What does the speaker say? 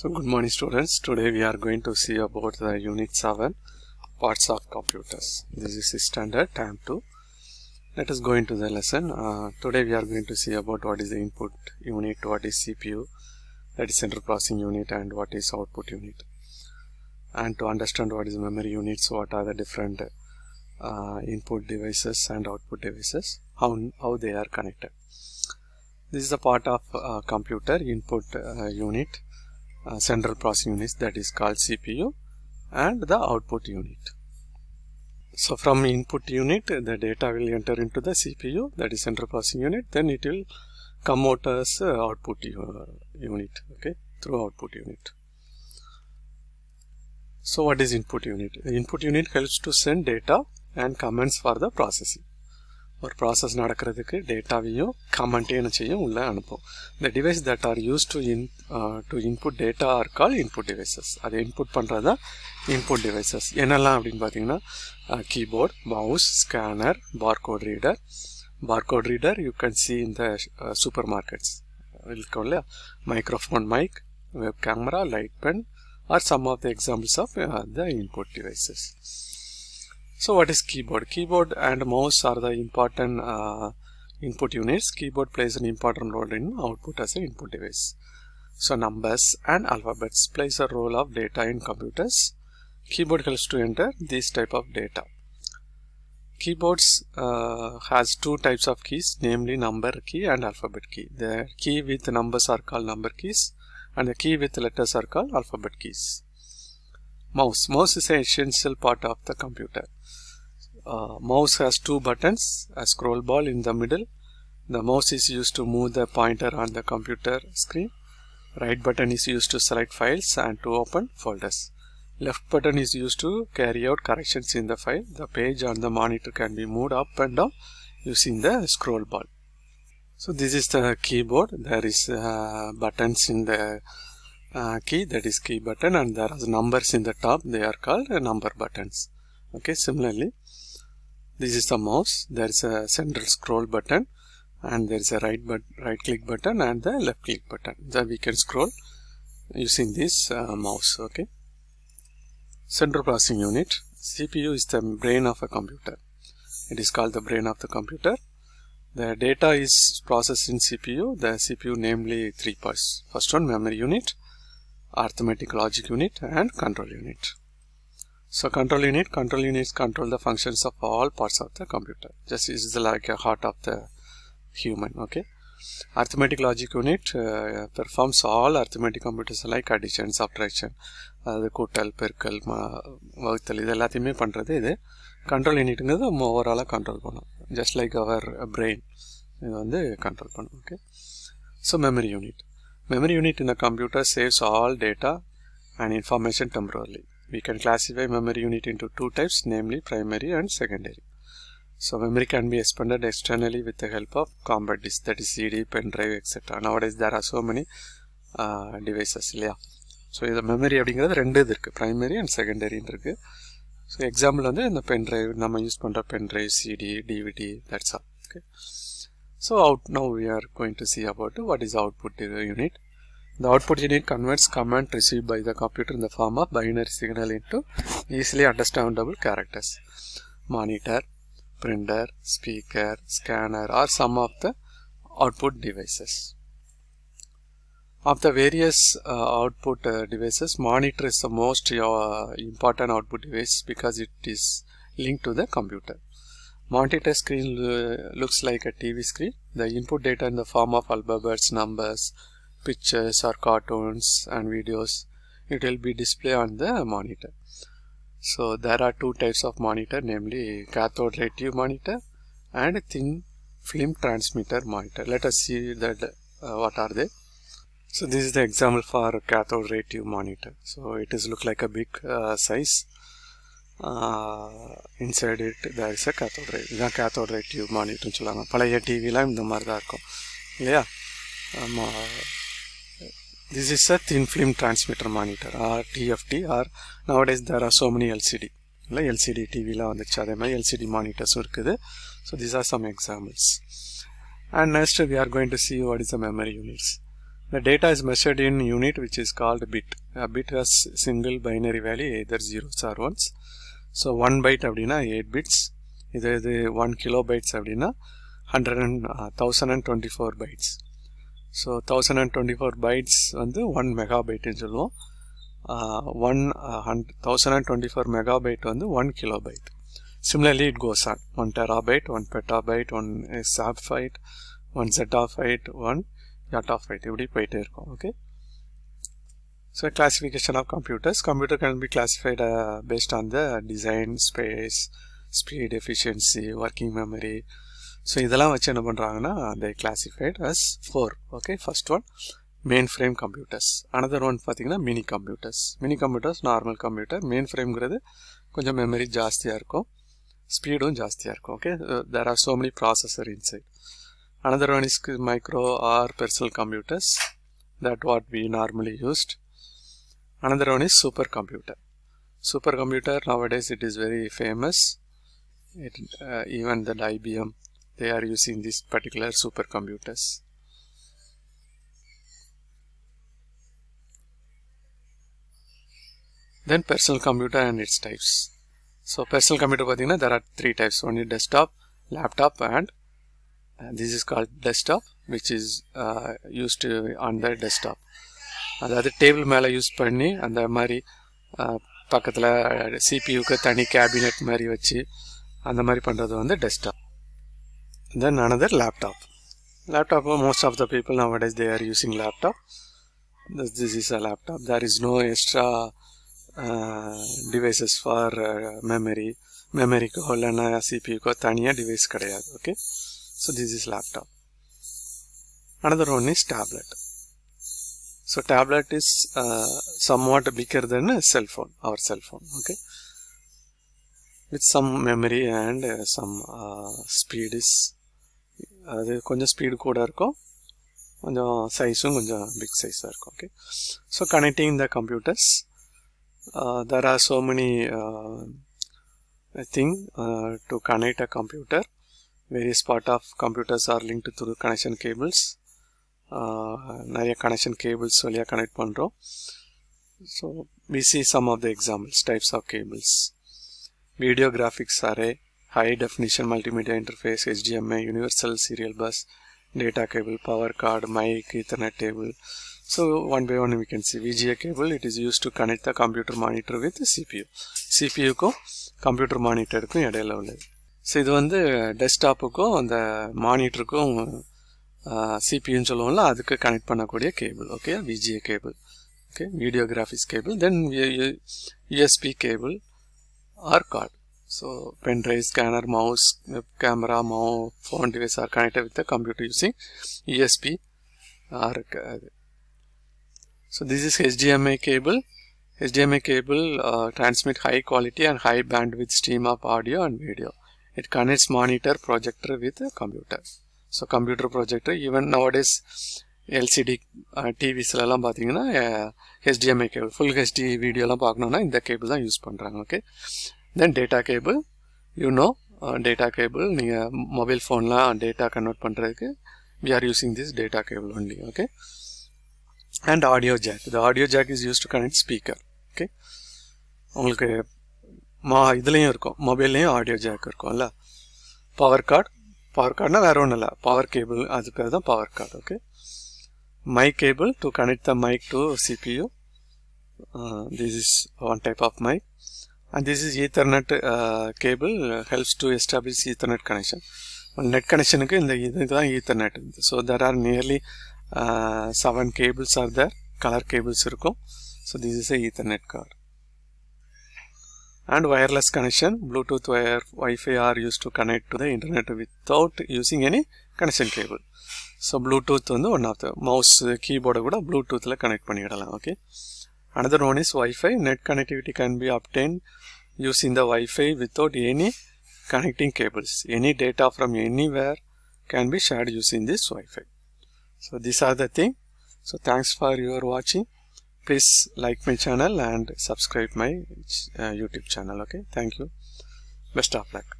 So good morning students. Today we are going to see about the unit 7 parts of computers. This is standard time 2. Let us go into the lesson. Uh, today we are going to see about what is the input unit, what is CPU, that is central processing unit and what is output unit. And to understand what is memory units, what are the different uh, input devices and output devices, how, how they are connected. This is a part of uh, computer input uh, unit uh, central processing unit that is called CPU and the output unit. So from input unit the data will enter into the CPU that is central processing unit then it will come out as uh, output unit okay through output unit. So what is input unit? Input unit helps to send data and commands for the processing. ஒரு process நடக்கிறதுக்கு டேட்டாவையும் கமெண்ட்டையும் செய்யும் உள்ளே அனுப்பும். இந்த device that are use to in to input data are call input devices அதை input பண்ணுறது தான் இன்புட் டிவைசஸ் என்னெல்லாம் அப்படின்னு பார்த்தீங்கன்னா keyboard mouse scanner barcode reader barcode reader you can see இந்த சூப்பர் மார்க்கெட்ஸ் இருக்கும் இல்லையா? Microphone mic web camera light pen are some of the examples of the input devices So what is keyboard? Keyboard and mouse are the important uh, input units. Keyboard plays an important role in output as an input device. So numbers and alphabets plays a role of data in computers. Keyboard helps to enter this type of data. Keyboards uh, has two types of keys, namely number key and alphabet key. The key with numbers are called number keys and the key with letters are called alphabet keys. Mouse. Mouse is an essential part of the computer. Uh, mouse has two buttons, a scroll ball in the middle. The mouse is used to move the pointer on the computer screen. Right button is used to select files and to open folders. Left button is used to carry out corrections in the file. The page on the monitor can be moved up and down using the scroll ball. So this is the keyboard. There is uh, buttons in the uh, key that is key button and there are numbers in the top. They are called number buttons. Okay, similarly this is the mouse. There is a central scroll button and there is a right but right click button and the left click button. That we can scroll using this uh, mouse okay? Central processing unit. Cpu is the brain of a computer. It is called the brain of the computer. The data is processed in cpu the cpu namely three parts. First one memory unit arithmetic logic unit and control unit so control unit, control units control the functions of all parts of the computer. Just is like a heart of the human. Okay. Arithmetic logic unit uh, performs all arithmetic computers like addition, subtraction, அது கூட்டல் பெருக்கல் வகுத்தல் இது எல்லாத்தையுமே பண்ணுறது இது control யூனிட்டுங்கிறது ஓவராலாக control பண்ணும் ஜஸ்ட் லைக் அவர் பிரெயின் இது வந்து கண்ட்ரோல் பண்ணும் okay so memory unit memory unit in the computer saves all data and information temporarily we can classify memory unit into two types namely primary and secondary. So memory can be expanded externally with the help of compact disk that is cd pen drive etc nowadays there are so many uh, devices yeah so the memory primary and secondary so example on the pen drive nama use pen drive cd dvd that's all. So out now we are going to see about what is output unit. The output unit converts command received by the computer in the form of binary signal into easily understandable characters. Monitor, printer, speaker, scanner are some of the output devices. Of the various uh, output uh, devices, monitor is the most uh, important output device because it is linked to the computer. Monitor screen looks like a TV screen. The input data in the form of alphabets, numbers, pictures or cartoons and videos it will be displayed on the monitor so there are two types of monitor namely cathode ray tube monitor and thin film transmitter monitor let us see that uh, what are they so this is the example for cathode ray tube monitor so it is look like a big uh, size uh, inside it there is a cathode ray இதான் cathode ray tube monitor சொல்லுவாங்க பழைய டிவிலாம் இந்த மாதிரி தான் இருக்கும் இல்லையா this is a thin film transmitter monitor or TFT or nowadays there are so many LCD இல்லை LCD டிவிலாம் வந்துச்சு அதே மாதிரி எல்சிடி மானிட்டர்ஸும் இருக்குது so these are some examples and next we are going to see what is the memory units The data is measured in unit which is called bit. A bit has single binary value either zeros or ones. So 1 byte அப்படின்னா 8 bits. இது இது 1 kilobytes அப்படின்னா 100 and uh, 1024 bytes. So thousand and twenty four bytes வந்து one மெகாபைட்டுன்னு சொல்லுவோம் one hunt thousand and twenty four megabyte வந்து one kilo byte similarly it goes on one terabyte one petabyte one exabyte one zettabyte one yottabyte இப்படி போயிட்டே இருக்கும் okay so classification of computers computer can be classified based on the design space speed efficiency working memory so இதெல்லாம் வச்சு என்ன பண்ணுறாங்கன்னா they classified as four okay first one mainframe computers another one பார்த்தீங்கன்னா mini computers mini computers normal computer main ஃப்ரேம்ங்கிறது கொஞ்சம் memory ஜாஸ்தியாக இருக்கும். ஸ்பீடும் ஜாஸ்தியாக இருக்கும். Okay there are so many processor inside another one is micro or personal computers that what we normally used another one is super computer super computer nowadays it is very famous it even even that they are using these particular supercomputers. Then personal computer and its types. So personal computer பார்த்தீங்கன்னா there are three types. One is desktop, laptop and uh, this is called desktop which is uh, used on the desktop. அதாவது table மேலே use பண்ணி அந்த மாதிரி பக்கத்தில் சிபியூக்கு தனி cabinet மாதிரி வச்சு அந்த மாதிரி பண்ணுறது வந்து desktop then another laptop laptop most of the people nowadays they are using laptop this, this is a laptop there is no extra uh, devices for uh, memory மெமரிக்கோ இல்லைன்னா சிபியூக்கோ தனியாக டிவைஸ் கிடையாது okay so this is laptop another one is tablet so tablet is somewhat bigger then cellphone our cellphone okay with some memory and some speed is அது கொஞ்சம் speed கூட இருக்கும். கொஞ்சம் சைஸும் கொஞ்சம் பிக் சைஸாக இருக்கும் okay so connecting the computers there are so many thing to connect a computer various part of computers are link through connection cables நிறைய கனெக்ஷன் கேபிள்ஸ் வழியாக கனெக்ட் பண்ணுறோம் so we see some of the examples types of cables video graphics array high definition multimedia interface, HDMI, universal serial bus, data cable, power card, mic, ethernet cable. So one by one we can see VGA cable, it is used to connect the computer monitor with the CPU. CPU க்கும் computer மானிட்டருக்கும் இடையில உள்ளது so இது வந்து டெஸ்க்டாப்புக்கும் அந்த மானிட்டருக்கும் சிபியூன்னு சொல்லுவோம்ல அதுக்கு கனெக்ட் பண்ணக்கூடிய cable okay VGA cable okay video graphics cable then USB cable or card. So pen drive, scanner, mouse, web camera, mouse, phone device are connected with the computer using USB or so this is HDMI cable. HDMI cable uh, transmit high quality and high bandwidth stream of audio and video. It connects monitor projector with the computer. So computer projector even nowadays LCD டிவிஸ்லலாம் பார்த்தீங்கன்னா HDMI cable full HD வீடியோலாம் பார்க்கணுன்னா இந்த cable தான் use பண்ணுறாங்க okay Then data cable you know data cable நீங்கள் mobile ஃபோன்லாம் data convert பண்ணுறதுக்கு we are using this data cable only okay and audio jack the audio jack is use to connect speaker okay உங்களுக்கு மா இதுலேயும் இருக்கும். மொபைல்லையும் audio jack இருக்கும்ல power cord power கார்டுனா வேற ஒன்றும் இல்லை. பவர் கேபிள் அது பேர் தான் power cord okay mic cable to connect the mic to CPU. Uh, this is one type of mic. And this is Ethernet uh, cable uh, helps to establish Ethernet connection. Net connection இந்த இதுதான் Ethernet. So there are nearly uh, seven cables are there. Color cables இருக்கும். So this is a Ethernet card. And wireless connection, Bluetooth wire, Wi-Fi are used to connect to the internet without using any connection cable. so bluetooth வந்து one of the mouse கீபோர்டை கூட ப்ளூடூத்தில் connect பண்ணிடலாம் okay Another one is Wi-Fi. Net connectivity can be obtained using the Wi-Fi without any connecting cables. Any data from anywhere can be shared using this Wi-Fi. So these are the thing. So thanks for your watching. Please like my channel and subscribe my uh, YouTube channel. Okay. Thank you. Best of luck.